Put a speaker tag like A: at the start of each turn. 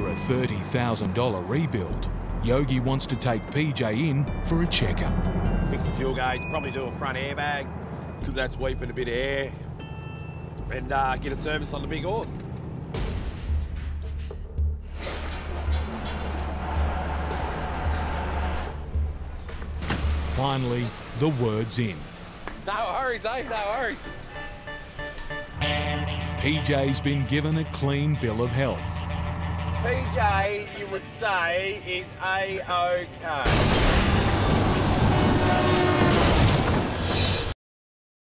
A: a $30,000 rebuild, Yogi wants to take PJ in for a checkup.
B: Fix the fuel gauge, probably do a front airbag, because that's weeping a bit of air. And uh, get a service on the big horse.
A: Finally, the word's in.
B: No worries, eh? No worries.
A: PJ's been given a clean bill of health.
B: PJ, you would say, is A-OK.